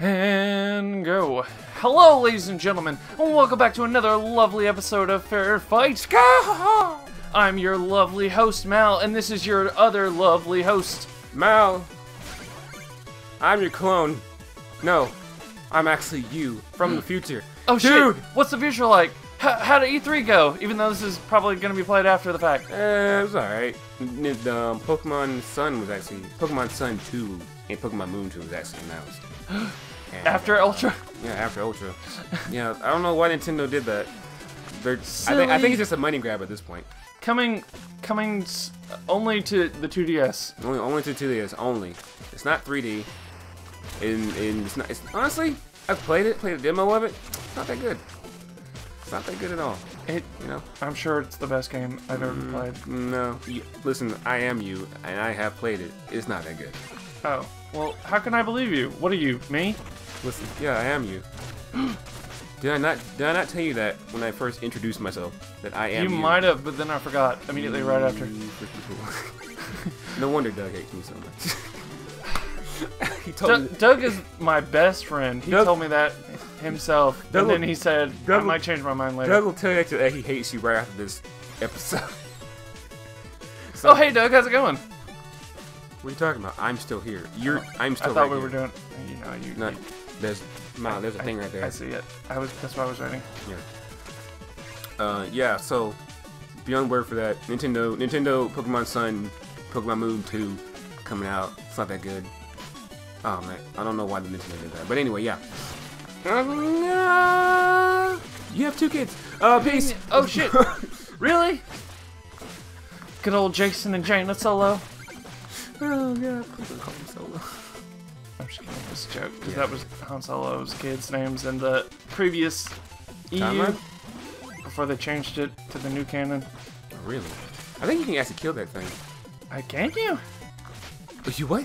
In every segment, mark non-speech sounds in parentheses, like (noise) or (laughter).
And go. Hello, ladies and gentlemen, and welcome back to another lovely episode of Ferret Fight. I'm your lovely host, Mal, and this is your other lovely host. Mal, I'm your clone. No, I'm actually you from the future. Oh Dude! shit! What's the future like? H- how did E3 go? Even though this is probably going to be played after the fact. Eh, it was alright. Um, Pokemon Sun was actually Pokemon Sun 2 and Pokemon Moon 2 was actually announced. (gasps) (gasps) (gasps) And, After Ultra. yeah, after Ultra. yeah, I don't know why Nintendo did that. They're, I think I think it's just a money grab at this point. Coming, coming s- only to the 2DS. Only only to 2DS only. It's not 3D. And, and it's not. It's honestly, I've played it, played a demo of it. It's not that good. It's not that good at all. It, You know. I'm sure it's the best game I've ever Mm. played. No, you, listen, I am you, and I have played it. It's not that good. Oh, well, how can I believe you? What are you, me? Listen, yeah, I am you. did I not? Did I not tell you that when I first introduced myself that I am You you? might have, but then I forgot immediately right after. You freaking fool. no wonder Doug hates me so much. (laughs) he told me. Doug, is my best friend. He Doug- told me that himself, Doug and then he said, Doug "I might change my mind later." Doug will tell you that he hates you right after this episode. (laughs) so, oh, hey, Doug, how's it going? what are you talking about? I'm still here. You're. Oh, I'm still. I thought right we here. were doing. You know, you. No, you- there's. No, there's a I- thing right there. I see it. I was. That's why I was writing. Uh, yeah, so be on word for that. Nintendo, Nintendo, Pokemon Sun, Pokemon Moon 2 coming out. It's not that good. Oh man, I don't know why the Nintendo did that, but anyway, yeah. Uh, (laughs) you have two kids. Uh, peace. Oh shit! (laughs) really? Good old Jason and Jane. Let's solo. oh yeah, Han Solo. Just kidding. Joke because that was Han Solo's kids' names in the previous EU before they changed it to the new canon. Oh, really? I think you can actually kill that thing. I can you? But you what?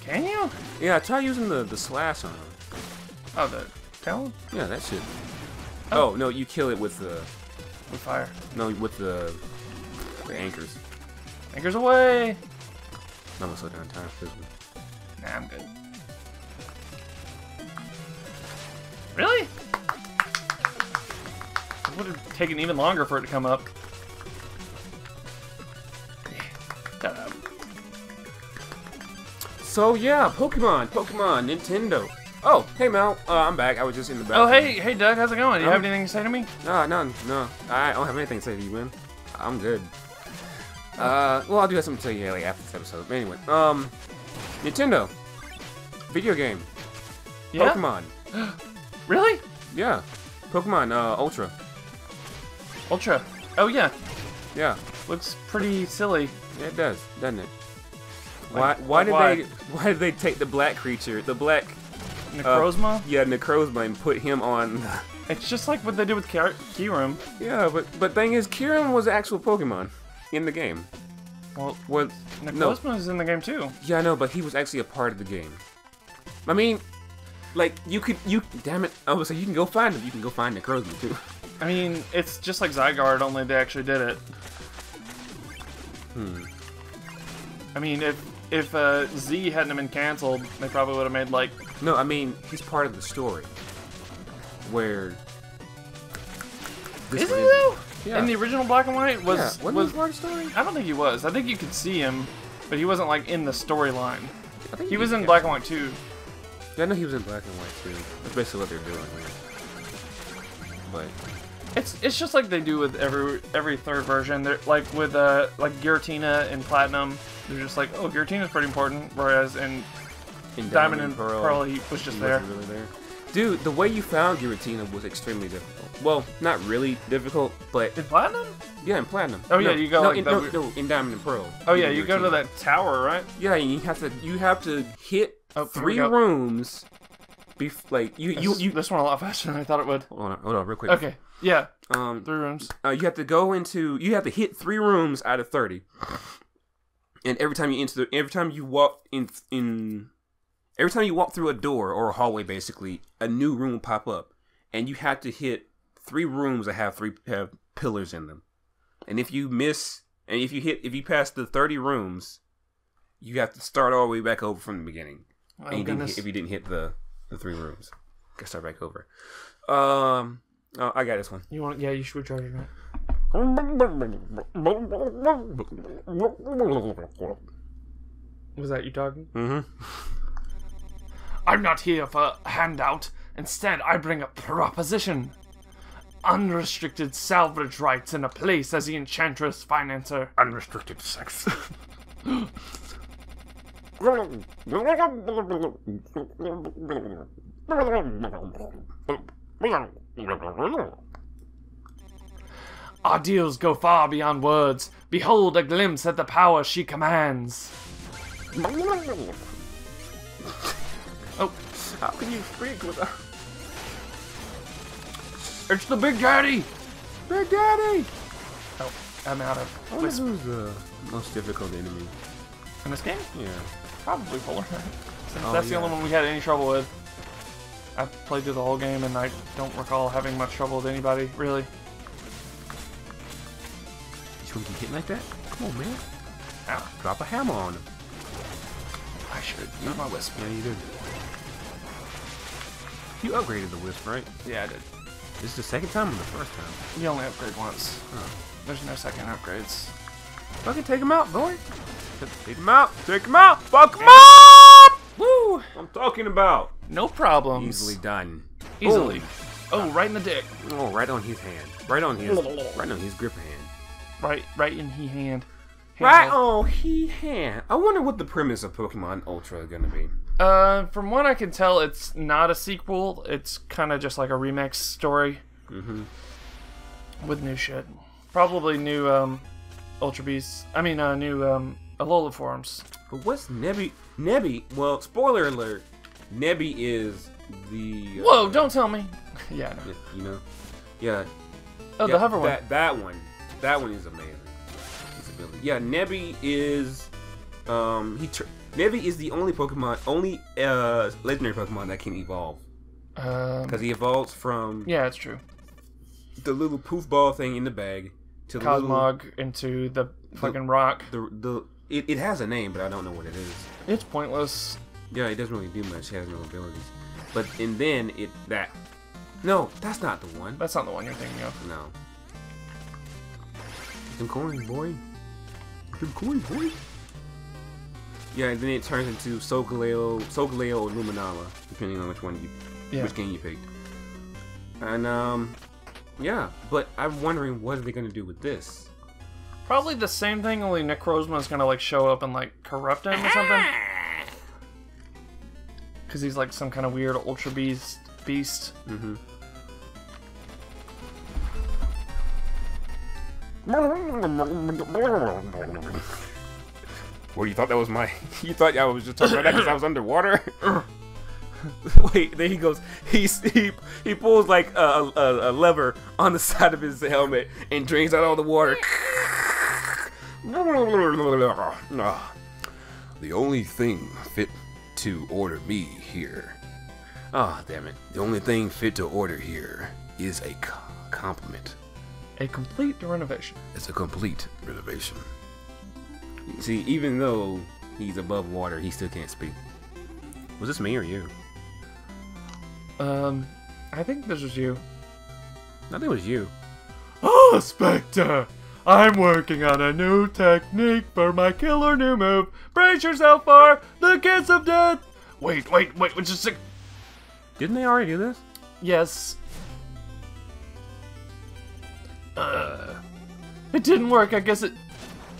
Can you? Yeah, try using the the slash on him. Oh, the talon Yeah, that should. Oh. oh no, you kill it with the with fire. no with the the anchors. Anchors away. I'm gonna slow down time for this one. Nah, I'm good. Really? It would have taken even longer for it to come up. Shut. So yeah, Pokemon, Pokemon, Nintendo. Oh, hey Mel, uh, I'm back. I was just in the back. Oh, hey, hey, Doug, how's it going? Do you Um, have anything to say to me? No, no, no. I don't have anything to say to you, man. I'm good. Uh, well, I'll do have something to tell you like after this episode. But anyway, um, Nintendo, video game, Yeah? Pokemon. (gasps) (gasps) Really? Yeah, Pokemon uh, Ultra. Ultra. Oh, yeah. Yeah, Looks pretty silly. yeah, it does, doesn't it? Why? Like- Why did why? they? (laughs) Why did they take the black creature, the black, Necrozma? yeah, Necrozma, and put him on? (laughs) It's just like what they did with Kyurem. yeah, but but thing is, Kyurem was an actual Pokemon in the game. Well, Well, no, Necrozma is in the game too. Yeah, I know, but he was actually a part of the game. I mean, like you could, you damn it! I was like, you can go find him. You can go find Necrozma too. I mean, it's just like Zygarde, only they actually did it. Hmm. I mean, if if uh, Z hadn't been canceled, they probably would have made like No, I mean he's part of the story. Where this Is he though? Yeah. In the original black and white was yeah, was he part of the story? I don't think he was. I think you could see him, but he wasn't like in the storyline. I think He was in black and white too. Yeah, I know he was in black and white too. That's basically what they're doing. But It's it's just like they do with every every third version. They're like with uh like Giratina and Platinum. They're just like, oh, Giratina's pretty important, whereas in in Diamond, and Pearl, he was just he there. really there. Dude, the way you found Giratina was extremely difficult. Well, not really difficult, but In Platinum? yeah, in platinum. Oh, yeah, you go no, like in, no, weird- no, in Diamond and Pearl. Oh yeah, you go to that tower, right? Yeah, you have to you have to hit Oh, three rooms. Bef- like you This, you you. this one a lot faster than I thought it would. Hold on, hold on, real quick. Okay, yeah, Um, three rooms. uh, you have to go into you have to hit three rooms out of thirty, and every time you enter the every time you walk in in every time you walk through a door or a hallway, basically a new room will pop up, and you have to hit three rooms that have three have pillars in them, and if you miss and if you hit if you pass the thirty rooms, you have to start all the way back over from the beginning. Oh and you goodness. hit, if you didn't hit the the three rooms. Gotta start back over. Um, oh, I got this one. You want? Yeah, you should recharge your Was that you talking? Mm-hmm. I'm not here for a handout. Instead, I bring a proposition. Unrestricted salvage rights in a place as the Enchantress Financer. Unrestricted sex. Our deals go far beyond words. Behold a glimpse at the power she commands. Oh, How can you speak without it's the Big Daddy! Big Daddy? Oh, I'm out I of oh, wonder whisper. who's the most difficult enemy. In this game? Yeah. Probably Polar (laughs) Since Oh, that's the only one we had any trouble with. I've played through the whole game and I don't recall having much trouble with anybody, really. You want to get hit like that? Come on, man. Ow. Drop a hammer on him. I should use mm. my wisp. Yeah, you did. You upgraded the wisp, right? Yeah, I did. This is the second time or the first time? You only upgrade once. Huh. There's no second upgrades. Fucking take him out, boy. Take him out. Take him out. Fuck him up. Woo! I'm talking about. No problems. Easily done. Easily. Oh, right in the dick. Oh, right on his hand. Right on his. right on his grip hand. Right, right in he hand. Right on he hand. I wonder what the premise of Pokemon Ultra is gonna be. Uh, from what I can tell, it's not a sequel. It's kind of just like a remix story Mm-hmm. with new shit. Probably new um, Ultra Beasts. I mean, uh, new um, Alola forms. But what's Nebby? Nebby. Well, spoiler alert. Nebby is the. uh, Whoa! Don't tell me. (laughs) yeah. I know. y- You know. Yeah. Oh, yeah, the hover one. that, That one. That one is amazing. Yeah, Nebby is. Um, he. Tr- Nebby is the only Pokemon, only uh, legendary Pokemon that can evolve Um, because he evolves from yeah, it's true. the little poof ball thing in the bag to the little, Cosmog into the fucking rock. the the. It, it has a name, but I don't know what it is. It's pointless. Yeah, it doesn't really do much. It has no abilities. But and then it that. No, that's not the one. That's not the one you're thinking of. No. Some coins, boy. Some coins, boy. Yeah, and then it turns into Solgaleo, Solgaleo or Luminala, depending on which one you, Yeah. which game you picked. And um, yeah. But I'm wondering what are they gonna do with this? Probably the same thing, only Necrozma is gonna like show up and like corrupt him or something. Because he's like some kind of weird Ultra Beast. Beast. Mm-hmm. (laughs) Well, you thought that was my. (laughs) You thought I was just talking about that because I was underwater. (laughs) Wait, then he goes. He he he pulls like a, a, a lever on the (laughs) side of his helmet and drains out all the water. The only thing fit to order me here. Ah, damn it. The only thing fit to order here is a co- compliment. A complete renovation. It's a complete renovation. See, even though he's above water, he still can't speak. Was this me or you? Um, I think this was you. I think it was you. Oh, Spectre! I'm working on a new technique for my killer new move. Brace yourself for the kiss of death. Wait, wait, wait, wait, just a Didn't they already do this? Yes. Uh, it didn't work. I guess it.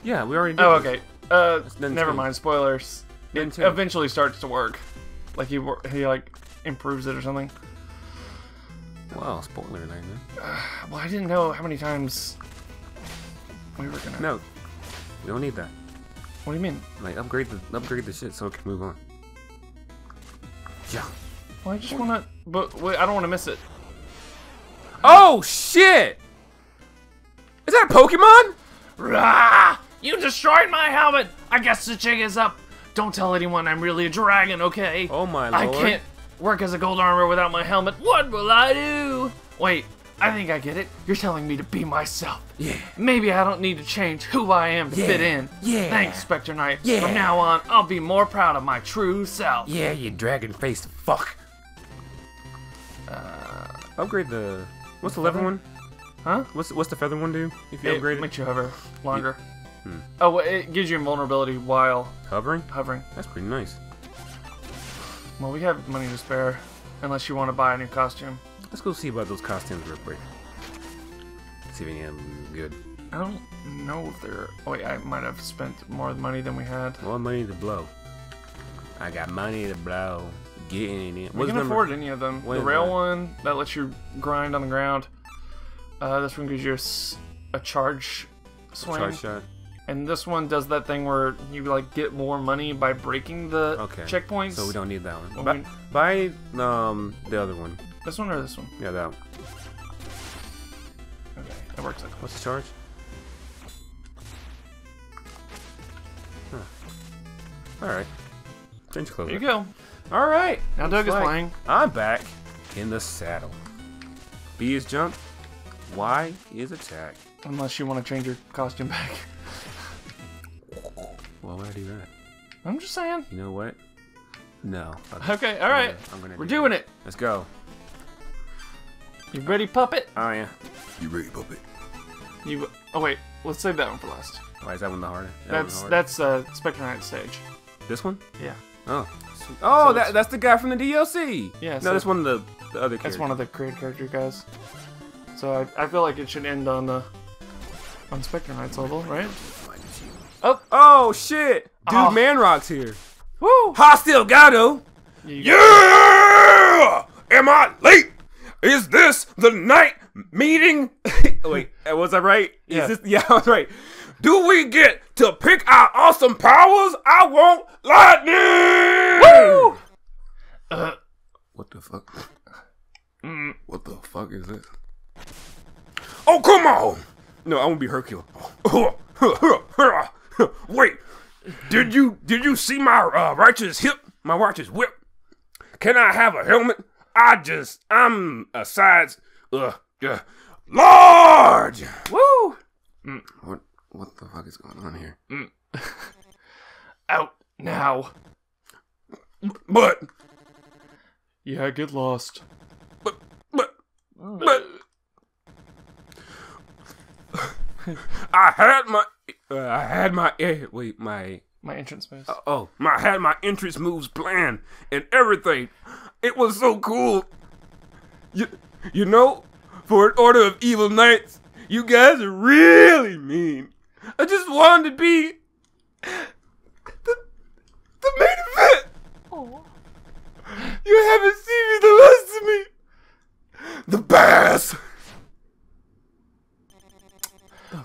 Yeah, we already did. Oh, okay. Uh, never mind. Spoilers. Then It two. eventually starts to work. Like he he like improves it or something. Wow, spoiler alert, man. (sighs) Well, I didn't know how many times we were gonna. No, we don't need that. What do you mean? Like, upgrade the upgrade the shit so it can move on. Yeah. Well, I just wanna. But wait, I don't want to miss it. Oh shit! Is that a Pokemon? Rah! You destroyed my helmet! I guess the jig is up. Don't tell anyone I'm really a dragon, okay? Oh my lord. I can't work as a gold armor without my helmet. What will I do? Wait, I think I get it. You're telling me to be myself. Yeah. Maybe I don't need to change who I am to fit in. yeah. Thanks, Spectre Knight. Yeah. From now on, I'll be more proud of my true self. Yeah, you dragon faced fuck. Uh, upgrade the. What's the leather one? Huh? What's what's the feather one do? If you It upgrade it, makes you hover longer. Hmm. Oh, it gives you invulnerability while hovering. hovering. That's pretty nice. Well, we have money to spare, unless you want to buy a new costume. Let's go see about those costumes real quick. See if any of them good. I don't know if they're. Oh wait, I might have spent more money than we had. More money to blow. I got money to blow. Getting it. We What's can number? afford any of them. what the rail that? one that lets you grind on the ground. Uh, this one gives you a charge swing, Charge shot. And this one does that thing where you like get more money by breaking the Okay. checkpoints. So we don't need that one. Well, Buy, buy um the other one. This one or this one? Yeah, that one. Okay, that works. Like What's the charge? Huh. All right. Change clothes. There you go. All right. Now Doug is like playing. I'm back in the saddle. B is jump. Y is attack. Unless you want to change your costume back. (laughs) Why would I do that? I'm just saying. You know what? No. fuck. Okay, all right. I'm gonna We're do doing it. Let's go. You ready, puppet? Oh yeah. You ready, puppet? You. Oh wait, let's save that one for last. Why is that one the harder? That That's one that's uh Spectre Knight stage. this one. Yeah. Oh. Oh, So that, that's the guy from the DLC. Yeah, No, so- that's one of the, the other. That's one of the created character guys. So I, I feel like it should end on the on Spectre Knight's level, right? Oh, Oh shit! Dude, Oh. Manrock's here. woo! Hostile Gato. Yeah! Am I late? Is this the night meeting? (laughs) Wait, uh, was I right? Is Yeah. This, (laughs) yeah, I was right. Do we get to pick our awesome powers? I want lightning! Woo! Uh, What the fuck? mm, What the fuck is this? Oh, come on! No, I won't be Hercule. (laughs) (laughs) Wait, did you did you see my uh, righteous hip? My righteous whip? Can I have a helmet? I just I'm a size uh, uh large. woo! What what the fuck is going on here? (laughs) Out now. But Yeah, get lost. but but but (laughs) I had my uh, I had my eh, wait my My entrance moves. Oh, my, I had my entrance moves planned and everything. It was so cool. You, you know, for an order of evil knights, you guys are really mean. I just wanted to be the, the main event. Oh. You haven't seen me the rest of me. The bass.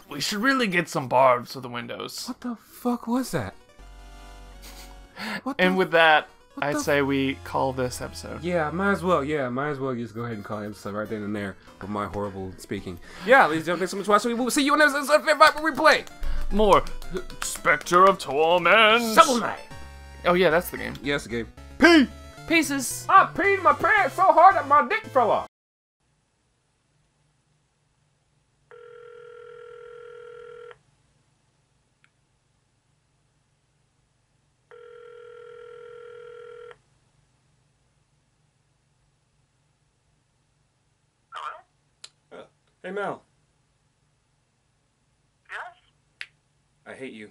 We should really get some barbs for the windows. What the fuck was that? (laughs) What And with that, I'd say we call this episode. Yeah, might as well. Yeah, might as well just go ahead and call it episode right then and there with my horrible speaking. Yeah, ladies and gentlemen, thanks so much for watching. We will see you next episode of Ferret Fight where we play More Spectre of Torment. Shovel Knight. Oh yeah, that's the game. Yes, the game. P. Pieces. I peed my pants so hard that my dick fell off. Hey Mel, Yes? I hate you.